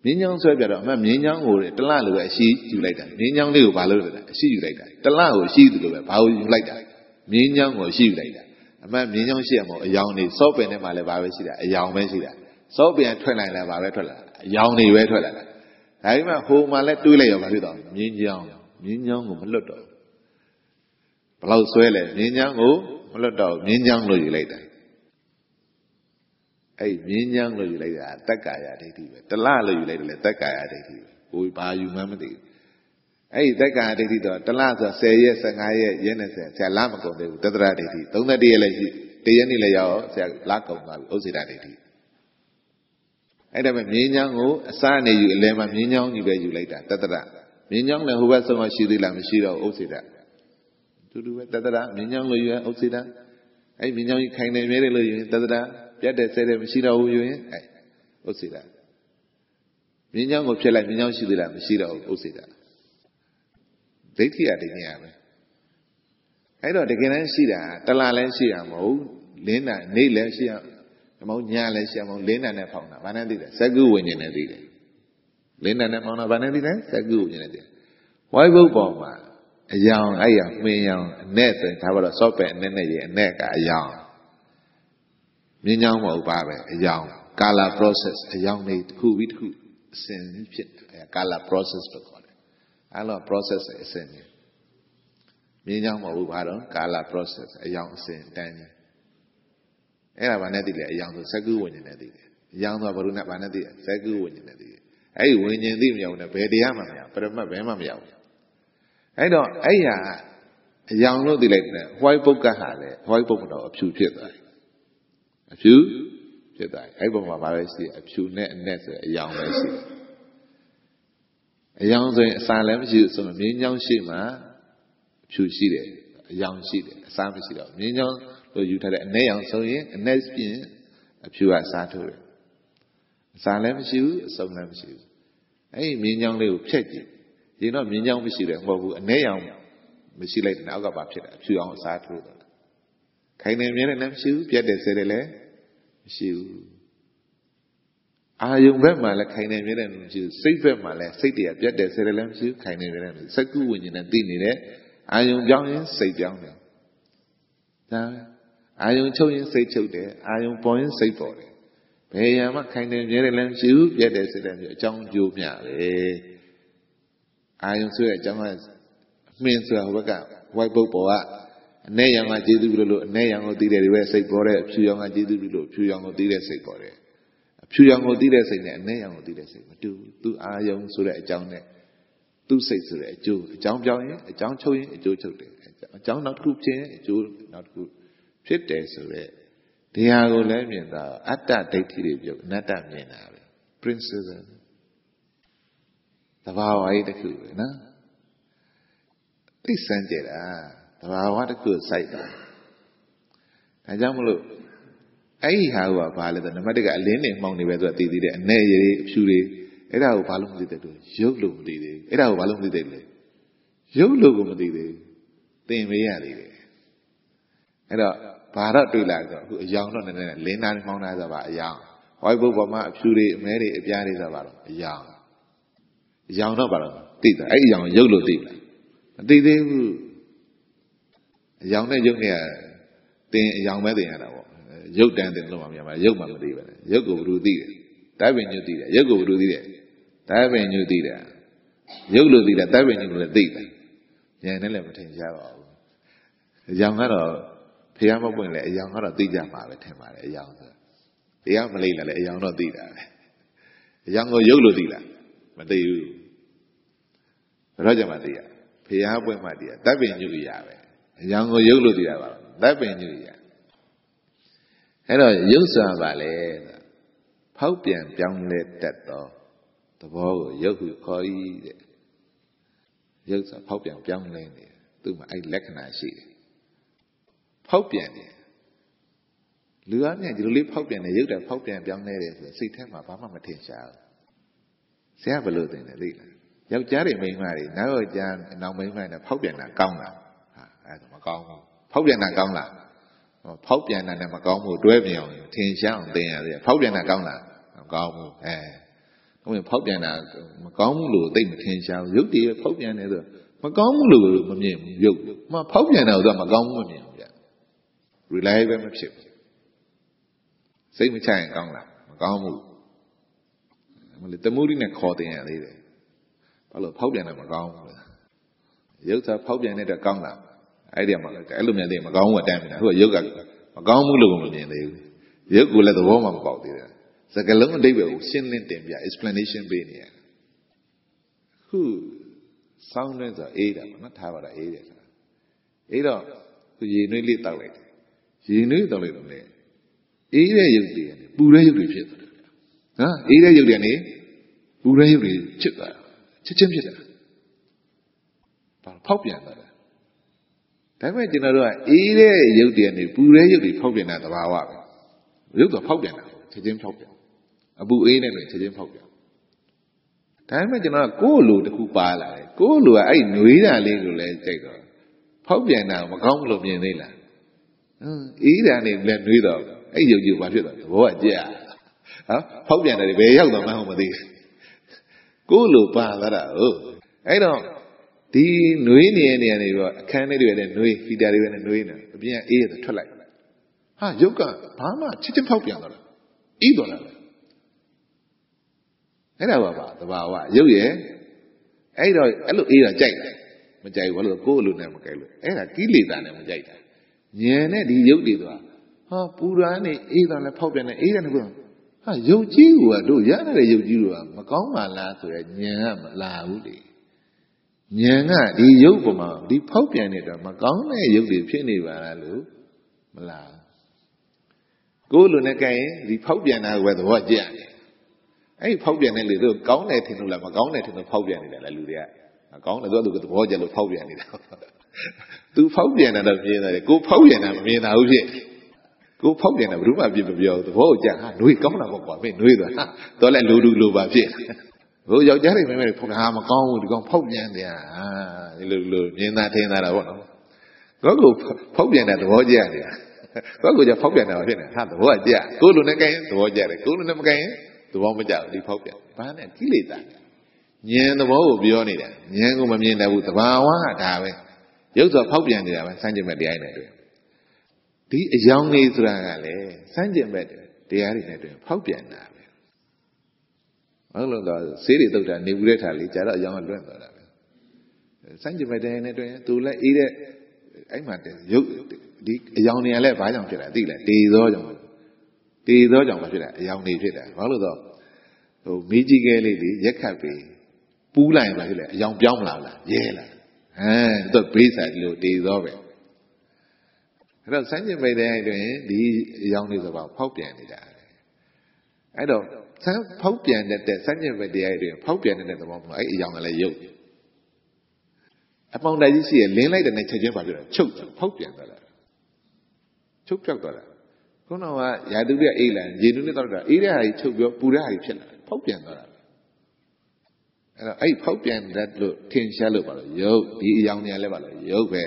မြင်းချောင်းဆွဲပြတော့အမှမြင်းချောင်းကိုတလလိုပဲအရှိယူလိုက်တာမြင်းချောင်းလေးကိုဘာလို့လဲအရှိယူလိုက်တာတလကိုရှိသူလိုပဲဘာကိုယူလိုက်တာမြင်းချောင်းကိုရှိယူလိုက်တာအမှမြင်းချောင်းရှိရမို့အယောင်နေစောပင်ထဲမှာလည်းဘာပဲရှိတာအယောင်ပဲရှိတာစောပင်ထွက်နိုင်လဲဘာပဲထွက်လာအယောင်နေပဲထွက်လာတာဒါပေမဲ့ဟိုမှာလည်းတွေးလိုက်ရောဘာဖြစ်တော့မြင်းချောင်းမြင်းချောင်းကိုမလွတ်တော့ဘလောက်ဆွဲလဲမြင်းချောင်းကိုမလွတ်တော့မြင်းချောင်းလို့ယူလိုက်တာ အဲ့မြင်းချောင်းလို့ယူလိုက်တာတက္ကာယဒိဋ္ဌိပဲတလလို့ယူလိုက်တယ်လေတက္ကာယဒိဋ္ဌိပဲဟိုဘာယူမှမသိဘူးအဲ့ဒီတက္ကာယဒိဋ္ဌိတော့တလဆို10ရက်15ရက်ရက်20ဆရာလမကုန်သေးဘူးတတရဒိဋ္ဌိ31ရက်လည်းရှိတရက်နေ့လည်းရောက်ဆရာလကုန်သွားပြီဥစ္စေတဒိဋ္ဌိအဲ့ဒါပဲမြင်းချောင်းကိုအစားနေယူအလဲမှာမြင်းချောင်းကြီးပဲယူလိုက်တာတတရမြင်းချောင်းလည်းဟိုဘက်ဆုံးရှိသေးလားမရှိတော့ဥစ္စေတတူတူပဲတတရမြင်းချောင်းလို့ယူရင်ဥစ္စေတအဲ့မြင်းချောင်းကြီးခိုင်နေမြဲတယ်လို့ယူရင်တတရ ပြတ်တဲ့ဆဲတဲ့မရှိတော့ဘူးယူရင်အဲဥစ္စေတာမြင်းချောင်းကိုဖြစ်လိုက်မြင်းချောင်းရှိသေးလားမရှိတော့ဘူးဥစ္စေတာဒိဋ္ဌိကဒိဋ္ဌိရပဲအဲ့တော့တကယ်တမ်းရှိတာတလားလည်းရှိရမဟုတ်လင်းတာနေလည်းရှိရမဟုတ်ညာလည်းရှိရမဟုတ်လင်းတာနဲ့ဖောင်းတာဘာနဲ့သိတယ်စက္ကုဝိညာဉ်နဲ့သိတယ်လင်းတာနဲ့ဖောင်းတာဘာနဲ့သိတယ်စက္ကုဝိညာဉ်နဲ့သိတယ်ဝိုင်းဘုတ်ပေါ်မှာအယောင်အဲ့ရမှင်းယောင်အနဲ့ဆိုရင်ဒါကတော့ software အနဲ့နဲ့ရေအနဲ့ကအယောင် မြင်းချောင်းမဟုတ်ပါပဲအယောင် color process အယောင်တွေတစ်ခုပြီးတစ်ခုအစဉ်ဖြစ်အဲ color process လို့ခေါ်တယ်အဲ့လို process အစဉ်မြင်းချောင်းမဟုတ်ပါတော့ color process အယောင်အစဉ်တန်းကြီးအဲ့ဒါဘာနဲ့သိလဲအယောင်ဆိုစက္ကူဝิญဉ်နဲ့သိတယ်အယောင်ဆိုဘာလို့နဲ့ဘာနဲ့သိလဲစက္ကူဝิญဉ်နဲ့သိတယ်အဲ့ဒီဝิญဉ်သိမရောက်နဲ့ဘယ်တရားမှမရောက်ပရမတ်ဘယ်မှမရောက်အဲ့တော့အဲ့ရအယောင်လို့သိလိုက်တယ် white book ကဟာလေ white book တော့အဖြူဖြစ်သွားတယ် အဖြူဖြစ်သွားတယ်အဲ့ပုံမှာဘာပဲရှိအဖြူနဲ့အနက်ဆိုအယောင်ပဲရှိအယောင်ဆိုရင်အစာလည်းမရှိဘူးဆိုတော့မြင်းချောင်းရှိမှအဖြူရှိတယ်အယောင်ရှိတယ်အစာမရှိတော့မြင်းချောင်းလို့ယူထားတဲ့အနက်ရောင်ဆိုရင်အနက်ပြင်အဖြူကအစာထိုးတယ်အစာလည်းမရှိဘူးအစုံလည်းမရှိဘူးအဲ့ဒီမြင်းချောင်းလေးကိုဖြတ်ကြည့်ရင်တော့မြင်းချောင်းမရှိတယ်မဟုတ်ဘူးအနက်ရောင်မရှိလိုက်တဲ့နောက်ကဘာဖြစ်လဲအဖြူအောင်အစာထိုးတယ်ခိုင်နေမြဲတယ်လည်းမရှိဘူးပြတ်တယ်ဆဲတယ်လည်း မမရှိဘူးအာယုံဘက်မှာလည်းခိုင်နေမြဲတယ်မရှိဘူးစိတ်ဘက်မှာလည်းစိတ်တရားပြတ်တယ်ဆယ်တယ်လည်းမရှိဘူးခိုင်နေမြဲတယ်စက္ကုဝိညာဉ်နဲ့သိနေတဲ့အာယုံပြောင်းရင်စိတ်ပြောင်းတယ်ဒါအာယုံချုပ်ရင်စိတ်ချုပ်တယ်အာယုံပေါ်ရင်စိတ်ပေါ်တယ်ဘယ်ရမှခိုင်နေမြဲတယ်လည်းမရှိဘူးပြတ်တယ်ဆယ်တယ်မျိုးအကြောင်းကျိုးမျှတယ်အာယုံဆိုတဲ့အကြောင်းကအမှင်ဆိုတာဟိုဘက်က white book ပေါ်က အ ਨੇ ရောင်ကကျေးဇူးပြုလို့အ ਨੇ ရောင်ကိုသိတယ်ဒီပဲစိတ်ပေါ်တဲ့အဖြူရောင်ကကျေးဇူးပြုလို့အဖြူရောင်ကိုသိတဲ့စိတ်ပေါ်တယ်အဖြူရောင်ကိုသိတဲ့စိတ်နဲ့အ ਨੇ ရောင်ကိုသိတဲ့စိတ်မတူဘူးသူအာယုံဆိုတဲ့အကြောင်းနဲ့သူ့စိတ်ဆိုတဲ့အကျိုးအကြောင်းပြောင်းရင်အကြောင်းချုပ်ရင်အကျိုးချုပ်တယ်အကြောင်းနောက်တစ်ခုဖြစ်ရင်အကျိုးနောက်တစ်ခုဖြစ်တယ်ဆိုတော့တရားကိုလည်းမြင်တာအတ္တဒိဋ္ဌိတွေပြုတ်အနတ္တမြင်တာပဲ principle တဘာဝကြီးတစ်ခုပဲနော်သိစမ်းကြတာ တဘာဝတစ်ခုစိုက်တာဒါကြောင့်မလို့အဲ့ဒီဟာကဘာလဲဆိုနံပါတ်1ကအလင်းနေမှောင်နေပဲသူကတည်တည်တယ်အနဲ့ရည်အဖြူတွေအဲ့ဒါကိုဘာလို့မသိတဲ့တူရုပ်လို့မသိသေးဘူးအဲ့ဒါကိုဘာလို့မသိသေးလဲရုပ်လို့ကိုမသိသေးဘူးသင်မေးရသေးတယ်အဲ့တော့ဘာတော့တွေ့လာဆိုအခုအယောင်တော့နည်းနည်းလင်းသားမှောင်းသားဆိုပါအယောင်ဝိုက်ဘုတ်ပေါ်မှာအဖြူတွေအမဲတွေအပြားတွေဆိုပါတော့အယောင်အယောင်တော့ပါတော့သိတာအဲ့ဒီအယောင်ရုပ်လို့သိလားမသိသေးဘူး အယောင်နဲ့ရုပ်နဲ့သင်အယောင်ပဲသင်ရတာပေါ့ရုပ်တန်းတင်လို့မှမရပါရုပ်မှမသိပါနဲ့ရုပ်ကိုဘယ်သူသိတယ်တိုက်ပင်ညွတ်သိတယ်ရုပ်ကိုဘယ်သူသိတယ်တိုက်ပင်ညွတ်သိတယ်ရုပ်လို့သိတယ်တိုက်ပင်ညွတ်လို့လည်းသိတယ်ဉာဏ်နဲ့လည်းမထင်ရှားပါဘူးအယောင်ကတော့ဖះမပွင့်လေအယောင်ကတော့သိကြမှာပဲထင်ပါတယ်အယောင်ဆိုတရားမလိမ့်လည်းအယောင်တော့သိတာပဲအယောင်ကိုရုပ်လို့သိလားမသိဘူးဘယ်တော့ကြမှာသိရဖះပွင့်မှသိရတိုက်ပင်ညွတ်ရပဲ အယောင်ကိုရုပ်လို့သိတာပါတိုက်ပင်ညွတ်ရအဲ့တော့ရုပ်စွာပါလေဖောက်ပြန်ပြောင်းလဲတတ်သောသဘောကိုရုပ်ဟုခေါ်၏တဲ့ရုပ်စွာဖောက်ပြန်ပြောင်းလဲနေတယ်သူ့မှာအဲ့လက္ခဏာရှိတယ်ဖောက်ပြန်တယ်လူအမြင်ဒီလိုလေးဖောက်ပြန်တယ်ရုပ်တယ်ဖောက်ပြန်ပြောင်းလဲတယ်ဆိုစိတ်ထဲမှာဘာမှမထင်ရှားဘူးဆရာဘယ်လိုသင်လဲသိလားယောက်ျားတွေမိန်းမတွေနောက်ယောက်ျားနောက်မိန်းမတွေဖောက်ပြန်တာကောင်းလားဟာအဲ့ဒါမကောင်းဘူးဖောက်ပြန်တာကောင်းလားဖောက်ပြန်တာနဲ့မကောင်းဘူးတွဲပြင်အောင်ထင်ရှားအောင်သင်ရတယ်ဖောက်ပြန်တာကောင်းလားမကောင်းဘူးအဲဘုရင်ဖောက်ပြန်တာ မကောင်းဘူးလို့သိမထင်ရှားဘူးရုပ်တည်ဖောက်ပြန်တယ်ဆိုမကောင်းဘူးလို့မမြင်ဘူးရုပ်မဖောက်ပြန်တာကမကောင်းဘူးမမြင်ဘူးဗျ reliable မဖြစ်ဘူးစိတ်မချရင်ကောင်းလားမကောင်းဘူးမလို့တမှုရိနဲ့ခေါ်တင်ရသေးတယ်ဘာလို့ဖောက်ပြန်တယ်မကောင်းဘူးရုပ်သာဖောက်ပြန်တဲ့အတွက်ကောင်းလား အဲ့ဒီမှာအဲ့လိုမြန်သေးမကောင်းဘူးအတန်းမြန်ဟိုကရုပ်ကမကောင်းဘူးလို့မမြင်သေးဘူးရုပ်ကိုလည်းသဘောမှမပေါက်သေးတယ်စကလုံးအတိတ်ပဲကိုရှင်းလင်းတင်ပြ explanation ပေးနေရတယ်ခုစောင်းနေဆိုအေးတာပေါ့နော်ထားပါတော့အေးတယ်ဆိုတာအေးတော့သူရေနွေးလေးတောက်လိုက်တယ်ရေနွေးတောက်လိုက်တော့လေအေးတဲ့ရုပ်တွေကနေပူတဲ့ရုပ်တွေဖြစ်သွားတယ်နော်အေးတဲ့ရုပ်တွေကနေပူတဲ့ရုပ်တွေဖြစ်သွားချက်ချင်းဖြစ်တာဘာဖောက်ပြန်သွားတာ ဒါပေမဲ့ကျွန်တော်တို့ကအေးတဲ့ရုပ်တည်နေပူတဲ့ရုပ်တွေဖောက်ပြန်တာသဘာဝပဲရုပ်ကဖောက်ပြန်တာချက်ချင်းဖောက်ပြန်အပူအေးနဲ့ပဲချက်ချင်းဖောက်ပြန်ဒါပေမဲ့ကျွန်တော်ကကိုယ့်လိုတစ်ခုပါလာတယ်ကိုယ့်လိုကအဲ့နွေးတာလေးကိုလည်းကြိုက်တော့ဖောက်ပြန်တာမကောင်းဘူးလို့မြင်သေးလားအေးတာနေလည်းနွေးတော့အဲ့ရုပ်ကြီးဘာဖြစ်တော့သဘောကကြက်ဟမ်ဖောက်ပြန်တယ်ဘယ်ရောက်တော့မှမသိဘူးကိုယ့်လိုပါလာတာဟုတ်အဲ့တော့ ဒီຫນွေးနေတဲ့နေရာနေပြီးတော့အခန်းလေးတွေနဲ့ຫນွေးဖီတာတွေနဲ့ຫນွေးနေအပြင်အေးရထွက်လိုက်ဟာရုပ်ကဘာမှချစ်ချင်းဖောက်ပြန်သွားတာအေးသွားတာအဲ့ဒါပါပါတဘာဝရုပ်ရဲ့အဲ့တော့အဲ့လိုအေးတာကြိုက်တယ်မကြိုက်ဘူးဘာလို့ကိုယ်လိုနဲ့မကြိုက်လို့အဲ့ဒါကိလေသာနဲ့မကြိုက်တာဉာဏ်နဲ့ဒီရုပ်တွေသွားဟာပူရာနဲ့အေးတာနဲ့ဖောက်ပြန်နေအေးတယ်ကွာဟာရုပ်ကြီးကတို့ရတဲ့ရုပ်ကြီးကမကောင်းပါလားဆိုရဲဉာဏ်ကမလာဘူးလေ ဉာဏ်ကဒီရုပ်ပေါ်မှာဒီဖောက်ပြန်နေတဲ့မကောင်းတဲ့ရုပ်တွေဖြစ်နေပါလားလို့မလားကိုယ်လိုနဲ့ကြရင်ဒီဖောက်ပြန်တာကိုပဲသဘောကျတယ်အဲ့ဒီဖောက်ပြန်တဲ့လူတို့ကောင်းတယ်ထင်လို့လားမကောင်းတယ်ထင်လို့ဖောက်ပြန်နေတယ်လားလူတွေကမကောင်းတယ်သူကသူသဘောကျလို့ဖောက်ပြန်နေတာသူဖောက်ပြန်တာတော့မြင်တယ်ကိုဖောက်ပြန်တာမမြင်တာဘူးဖြစ်ကိုဖောက်ပြန်တာဘယ်သူမှပြမပြောသဘောကိုကြဟာနှွေးကောင်းတာပေါ့ကွာမင်းနှွေးသွားဟာတော့လဲလူလူလိုပါဖြစ် ဘိုးယောက်ျားတွေမိန်းမတွေဖောက်တာမကောင်းဘူးဒီကောင်ဖောက်ပြန်တယ်ဟာဒီလိုလိုမြင်တာထင်တာတော့ဗောနော်ကိုကိုဖောက်ပြန်တဲ့သဘောကျတယ်ကိုယ့်ကိုယ်ကြဖောက်ပြန်တာဖြစ်နေဟာသဘောကကြကိုယ်လူနဲ့ကြရင်သဘောကြတယ်ကိုယ်လူနဲ့မကြရင်သဘောမကြဘူးဒီဖောက်ပြန်ဘာနဲ့ကိလေသာဉာဏ်သဘောကိုပြောနေတာဉာဏ်ကိုမမြင်တတ်ဘူးသဘာဝကဒါပဲရုပ်ဆိုဖောက်ပြန်နေတာပဲစမ်းကြည့်မဲ့တရားနဲ့တွေ့ဒီအယောင်လေးဆိုတာကလည်းစမ်းကြည့်မဲ့တရားတွေနဲ့တွေ့ဖောက်ပြန်တာပဲ ဟုတ်လို့တော့ဆေးတွေတုတ်တာနေဘူးတဲ့ခါလေးကြာတော့အယောင်ကလွင့်သွားတာပဲစမ်းကြည့်မဲ့တရားနဲ့တွေ့ရင်သူလည်းအေးတဲ့အဲ့မှာရုပ်ဒီအယောင်တွေကလည်းဘာကြောင့်ဖြစ်တာသိလားတေသောကြောင့်တေသောကြောင့်မဖြစ်တာအယောင်တွေဖြစ်တာဘာလို့တော့ဟိုမိကြီးကဲလေးတွေရက်ခတ်ပြီးပူးလိုက်ရင်ဘာဖြစ်လဲအယောင်ပြောင်းမလာလားရဲလာဟမ်သူဘေးဆိုင်လို့တေသောပဲအဲ့တော့စမ်းကြင်မိတ်တဲ့တွင်ဒီအယောင်တွေဆိုပါဖောက်ပြန်နေတာ အဲ့တော့စမ်းဖောက်ပြန်တဲ့စမ်းကြင်မိတ်တရားတွေဖောက်ပြန်တဲ့သဘောမှာအဲ့အယောင်ကလည်းရုပ်အပေါင်တိုက်ကြီးရှိရလင်းလိုက်တဲ့နဲ့ချက်ချင်းပါပြတော့ချုပ်ဖောက်ပြန်သွားတာချုပ်ပြောက်သွားတာခုနကရာတုရဲ့အေးလာရေနုနဲ့တော့တာအေးတဲ့ဟာကြီးချုပ်ပြောပူတဲ့ဟာကြီးဖြစ်လာဖောက်ပြန်သွားတာအဲ့တော့အဲ့ဖောက်ပြန်တတ်လို့ထင်ရှားလို့ပါလို့ရုပ်ဒီအယောင်နေရာလဲပါလို့ရုပ်ပဲ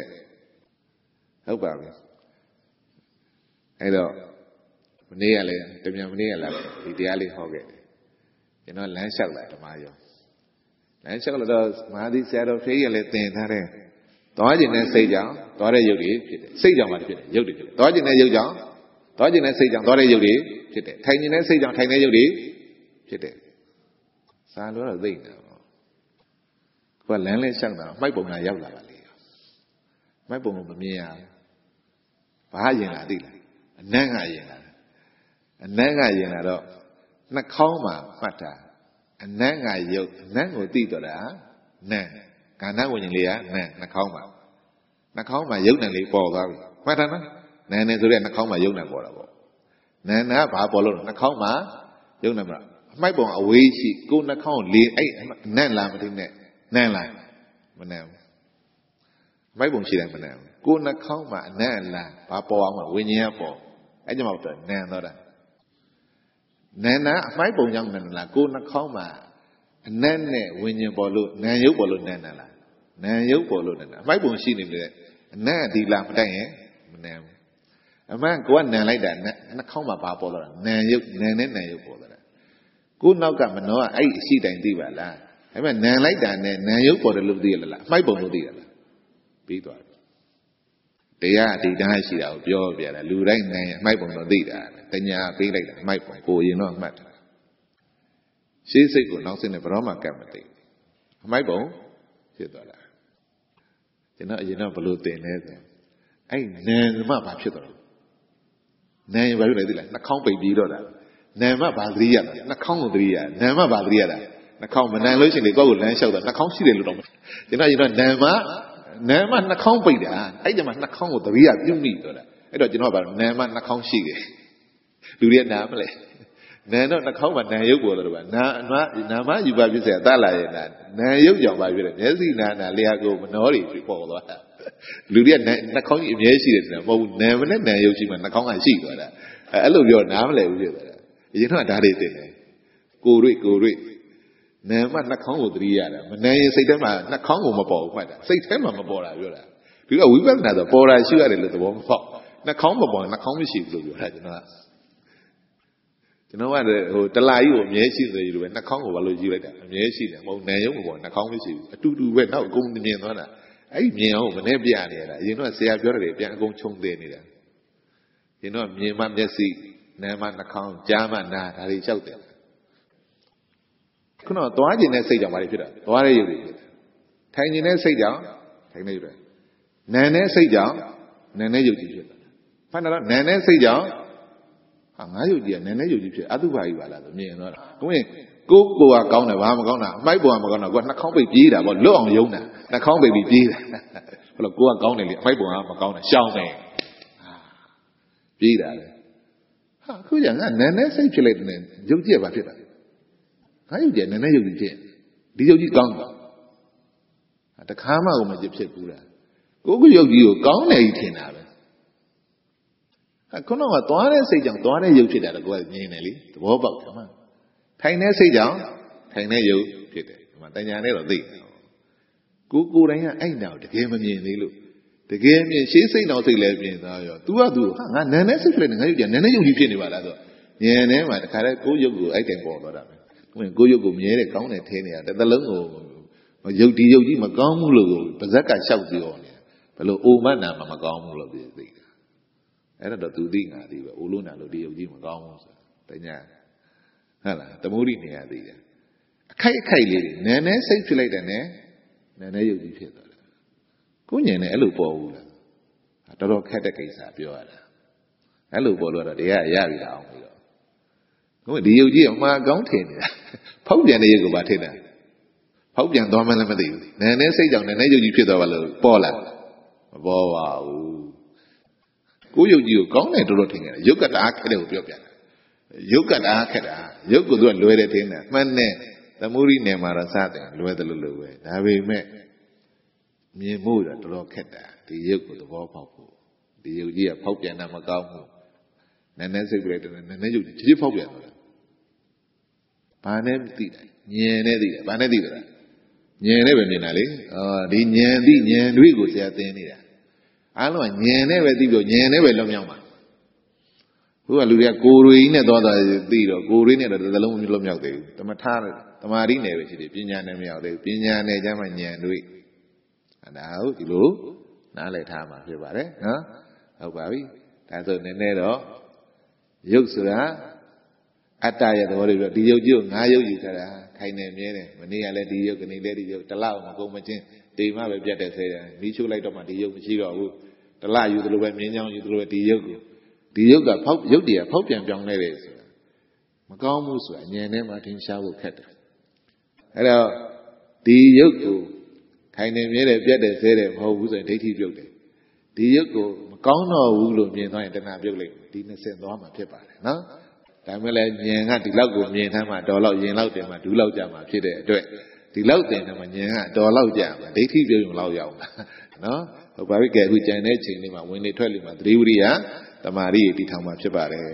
ဟုတ်ပါပြီအဲ့တော့ မနေ့ကလည်းတမြန်မနေ့ကလာဒီတရားလေးဟောခဲ့တယ်ကျွန်တော်လမ်းလျှောက်လာဓမ္မယောလမ်းလျှောက်လာတော့မဟာသီဆရာတော်ဖေးရလည်းသင်ထားတယ်သွားခြင်းနဲ့စိတ်ကြောင့်သွားတဲ့ယုတ်တွေဖြစ်တယ်စိတ်ကြောင့်မှဖြစ်တယ်ယုတ်တွေဖြစ်တယ်သွားခြင်းနဲ့ယုတ်ကြောင့်သွားခြင်းနဲ့စိတ်ကြောင့်သွားတဲ့ယုတ်တွေဖြစ်တယ်ထိုင်ခြင်းနဲ့စိတ်ကြောင့်ထိုင်တဲ့ယုတ်တွေဖြစ်တယ်စာလို့တော့သိနေတာပေါ့ကိုကလမ်းလဲရှောက်တာမိုက်ပုံနာရောက်လာပါလေမိုက်ပုံကိုမမြင်ရဘူးဘာရင်လာသိလားအနံ့ကရင်လာ အနံ့ကရင်လာတော့နှာခေါင်းမှာမှတ်တာအနံ့ကယုတ်အနံ့ကိုသိတော့တာနံ့ကာဏဝိညာဉ်လေးကနံနှာခေါင်းမှာနှာခေါင်းမှာယုတ်နံလေးပေါ်သွားပြီမှတ်တာနော်နံနေဆိုတဲ့နှာခေါင်းမှာယုတ်နံပေါ်တာပေါ့နံနာဘာပေါ်လို့နှာခေါင်းမှာယုတ်နံမှာအမိုက်ပုံအဝေးရှိကိုနှာခေါင်းလေးအဲ့နံလားမသိနဲ့နံလားမနံဘူးအမိုက်ပုံရှိတယ်မနံဘူးကိုနှာခေါင်းမှာအနံလားဘာပေါ်အောင်ဝိညာဉ်ကပေါ်အဲ့ကြမှာတော့နံတော့တာ နံနာအမိုက်ပုံကြောင့်နံလားကိုနှာခေါင်းမှာအနက်နဲ့ဝิญဉ်ပေါ်လို့နံရုပ်ပေါ်လို့နံနံလားနံရုပ်ပေါ်လို့နံနံအမိုက်ပုံရှိနေတယ်အနက်ဒီလာမတိုက်ရင်မနံဘူးအမှန်ကိုကနံလိုက်တာနှာခေါင်းမှာဘာပေါ်လာတာနံရုပ်နံနဲ့နံရုပ်ပေါ်လာတာကိုနောက်ကမနောကအဲ့အရှိတိုင်သိပါလားအဲ့မဲ့နံလိုက်တာနဲ့နံရုပ်ပေါ်တယ်လို့သိရလားအမိုက်ပုံလို့သိရလားပြီးသွားတယ်တရားဒီတိုင်းရှိတာကိုပြောပြတယ်လူတိုင်းနံအမိုက်ပုံတော့သိတာ တညာပေးလိုက်တာအမိုက်ပုံကိုရင်တော့အမှတ်တာရှေးစိတ်ကိုနောက်စိတ်နဲ့ဘယ်တော့မှကတ်မသိအမိုက်ပုံဖြစ်သွားတာကျွန်တော်အရင်တော့ဘလို့တင်လဲဆိုအဲ့နံမဘာဖြစ်သွားတော့နံဘာဖြစ်လဲသိလားနှာခေါင်းပိတ်ပြီးတော့တာနံမဘာသတိရတာနှာခေါင်းကိုသတိရနံမဘာသတိရတာနှာခေါင်းမနံလို့ရှိရင်လေကိုယ့်ကိုလမ်းလျှောက်တာနှာခေါင်းရှိတယ်လို့တော့ကျွန်တော်အရင်တော့နံမနံမနှာခေါင်းပိတ်တာအဲ့ဒီမှာနှာခေါင်းကိုသတိရပြုတ်မိတော့တာအဲ့တော့ကျွန်တော်ကနံမနှာခေါင်းရှိတယ် လူတွေကနားမလဲနာတော့နှာခေါင်းမှာနာရုပ်ပေါ်တော့ဗာနာနာနာမယူပါပြည့်စရာတလာရဲ့နာနာရုပ်ကြောင့်ပါပြည့်တယ်မျက်စိနာနာလျာကိုမနှောတွေပေါ်သွားတာလူတွေကနှာခေါင်းကြီးအမြဲရှိတယ်ဆိုတာမဟုတ်ဘူးနာမနဲ့နာရုပ်ရှိမှနှာခေါင်းကရှိသွားတာအဲ့လိုပြောနားမလဲဘူးပြည့်သွားတာအရင်တော့ဒါတွေသိတယ်ကိုရိကိုရိနာမနှာခေါင်းကိုသတိရတာမနာရင်စိတ်ထဲမှာနှာခေါင်းကိုမပေါ်ဘူးမှတ်တာစိတ်ထဲမှာမပေါ်တာပြောတာဒီကဝိပဿနာဆိုပေါ်တာရှိရတယ်လို့သဘောမပေါက်နှာခေါင်းမပေါ်နှာခေါင်းမရှိဘူးလို့ပြောတာကျွန်တော်က ကျွန်တော်ကဟိုတလာကြီးကိုအမြဲရှိနေတယ်လို့ပဲနှာခေါင်းကိုဘာလို့ယူလိုက်တာအမြဲရှိတယ်မဟုတ်နံရုံမပေါ်နှာခေါင်းမရှိဘူးအတူတူပဲနောက်အကုန်မြင်သွားတာအဲ့ဒီမြင်အောင်မနဲ့ပြနေရတာအရင်တော့ဆရာပြောတယ်ပြန်အကုန်ခြုံသေးနေတာရင်တော့မြင်မှမျက်စိနားမှနှာခေါင်းကြားမှနားဒါတွေလျှောက်တယ်ခုနကသွားခြင်းနဲ့စိတ်ကြောင့်ဘာတွေဖြစ်တာသွားတဲ့ရုပ်တွေဖြစ်တယ်ထိုင်ခြင်းနဲ့စိတ်ကြောင့်ထိုင်နေရတယ်နာနဲ့စိတ်ကြောင့်နာနဲ့ရုပ်ကြီးဖြစ်တယ်ဖတ်တော့နာနဲ့စိတ်ကြောင့် ဟာငါရုပ်ကြီးကနည်းနည်းရုပ်ကြီးဖြစ်အတုပါကြီးပါလားဆိုမြင်တော့ကိုင်းကိုကိုကကောင်းတယ်ဘာမကောင်းတာအမိုက်ပေါ်ကမကောင်းတာကိုကနှာခေါင်းပိတ်ပြေးတာပေါ့လွတ်အောင်ယုံတာနှာခေါင်းပိတ်ပြီးပြေးတာဘလို့ကိုကကောင်းတယ်လေအမိုက်ပေါ်ကမကောင်းတာရှောင်းတယ်ပြေးတာလေဟာခုကျငါနည်းနည်းစိတ်ဖြစ်လိုက်တယ်ရုပ်ကြီးကဘာဖြစ်တာငါရုပ်ကြီးနည်းနည်းရုပ်ကြီးဖြစ်ဒီရုပ်ကြီးကောင်းတာတခါမှကိုမဖြစ်ဘူးလားကိုကရုပ်ကြီးကိုကောင်းတယ်ကြီးထင်တာပဲ ခုနကသွားတဲ့စိတ်ကြောင့်သွားတဲ့ရုပ်ဖြစ်တာတော့ကိုယ်ကမြင်တယ်လေသဘောပေါက်တယ်မှာထိုင်တဲ့စိတ်ကြောင့်ထိုင်တဲ့ရုပ်ဖြစ်တယ်ဒီမှာတညာနဲ့တော့သိတယ်ကိုကိုယ်တိုင်ကအဲ့နာကိုတကယ်မမြင်သေးလို့တကယ်မြင်ရှေးစိတ်နောက်စိတ်လည်းပြင်သွားရော तू က तू ဟာငါနန်းနဲ့စိတ်ဖြစ်နေငါရုပ်ကြနန်းနဲ့ရုပ်ကြီးဖြစ်နေပါလားဆိုဉာဏ်ထဲမှာတခါတည်းကိုယ်ရုပ်ကိုအဲ့တိုင်ပေါ်သွားတာပဲကိုယ်ရုပ်ကိုမြဲတယ်ကောင်းတယ်ထင်းနေတာတစ်သလုံးကိုရုပ်ဒီရုပ်ကြီးမကောင်းဘူးလို့ပါဇက်ကလျှောက်ပြောနေဘယ်လိုအိုမနာမှာမကောင်းဘူးလို့သိသိတာ အဲ့ဒါတော့ तू သိငါသိပဲအိုလို့နာလို့ဒီရုပ်ကြီးမကောင်းဘူးဆိုတာတညာဟုတ်လားသမုဒိနေရသိတယ်အခိုက်အခိုက်လေးတွေနည်းနည်းစိတ်ဖြစ်လိုက်တယ်နဲ့နည်းနည်းရုပ်ကြီးဖြစ်သွားတယ်ကိုညင်နဲ့အဲ့လိုပေါ်ဘူးလားတော်တော်ခက်တဲ့ကိစ္စပြောရတာအဲ့လိုပေါ်လို့တော့တရားရပြီလားအောင်ပြီးတော့ဘုဒီယုတ်ကြီးအမှားကောင်းထင်နေတာဖောက်ပြန်တဲ့ရုပ်ကဘာထင်တာဖောက်ပြန်သွားမှလည်းမသိဘူးနည်းနည်းစိတ်ကြောင့်နည်းနည်းယုတ်ကြီးဖြစ်သွားပါလို့ပေါ်လာမပေါ်ပါဘူး ကိုယုတ်ကြီးကိုကောင်းတယ်တော်တော်ထင်ကြတယ်ယုတ်ကတအားခက်တယ်ကိုပြောပြတယ်ယုတ်ကတအားခက်တာယုတ်ကိုသူကလွယ်တယ်ထင်တယ်မှန်တယ်သမုဒိနယ်မှာတော့စတယ်လွယ်တယ်လို့လို့ပဲဒါပေမဲ့မြင်ဖို့တော့တော်တော်ခက်တာဒီယုတ်ကိုသဘောပေါက်ဖို့ဒီယုတ်ကြီးကဖောက်ပြန်တာမကောင်းဘူးနည်းနည်းစိတ်ပြလိုက်တယ်နည်းနည်းယုတ်ကြီးကြီးဖောက်ပြန်သွားတယ်ဘာနဲ့သိတယ်ဉာဏ်နဲ့သိတယ်ဘာနဲ့သိတယ်ဉာဏ်နဲ့ပဲမြင်တာလေအော်ဒီဉာဏ်သိဉာဏ်တွေ့ကိုဆရာသင်နေတာ အားလုံးကဉာဏ်နဲ့ပဲသိပြီးဉာဏ်နဲ့ပဲလွန်မြောက်မှာဘုရားလူတွေကကိုယ်တွေနဲ့သွားသွားသိတော့ကိုယ်တွေနဲ့တော့တစ်လုံးမလွတ်မြောက်သေးဘူးတမထတမာရီနယ်ပဲရှိတယ်ပညာနဲ့မရောက်သေးဘူးပညာနဲ့ကျမှဉာဏ်တွေ့အဲဒါဟုတ်ဒီလိုနားလည်ထားမှာဖြစ်ပါတယ်နော်ဟုတ်ပါပြီဒါဆိုနည်းနည်းတော့ရုပ်ဆိုတာအတ္တရဲ့သဘောတွေပြီးဒီရုပ်ကြီးကိုငါးရုပ်ယူထားတာခိုင်နေမြဲတယ်မနေ့ကလည်းဒီရုပ်ကနေလည်းဒီရုပ်တလောက်မကုန်မချင်းတိမ်မှပဲပြတ်တဲ့ဆဲတယ်မီးချိုးလိုက်တော့မှဒီရုပ်မရှိတော့ဘူး တလယူသလိုပဲမြင်းချောင်းယူသလိုပဲဒီရုပ်ကိုဒီရုပ်ကဖောက်ရုပ်တည်းကဖောက်ပြန်ပြောင်းလဲတယ်ဆိုတာမကောင်းဘူးဆိုတာဉာဏ်ထဲမှာထင်ရှားဖို့ခက်တယ်အဲ့တော့ဒီရုပ်ကိုခိုင်နေမြဲတယ်ပြတ်တယ်ဆဲတယ်မဟုတ်ဘူးဆိုရင်ဒိဋ္ဌိပြုတ်တယ်ဒီရုပ်ကိုမကောင်းတော့ဘူးလို့မြင်သွားရင်တဏှာပြုတ်လိုက်ဒီ20သွားမှာဖြစ်ပါတယ်နော်ဒါမှလည်းဉာဏ်ကဒီလောက်ကိုမြင်ထားမှတော်လောက်ရင်လောက်တင်မှဒူးလောက်ကြမှာဖြစ်တဲ့အတွက်ဒီလောက်တင်တယ်မှဉာဏ်ကတော်လောက်ကြမှာဒိဋ္ဌိပြုတ်ရုံလောက်ရောက်မှာနော် ဟုတ်ပါပြီကဲအခုကြံတဲ့ချိန်လေးမှာဝင်နေထွက်လေမှာသတိဝိရိယတမာရီတည်ထောင်မှာဖြစ်ပါတယ်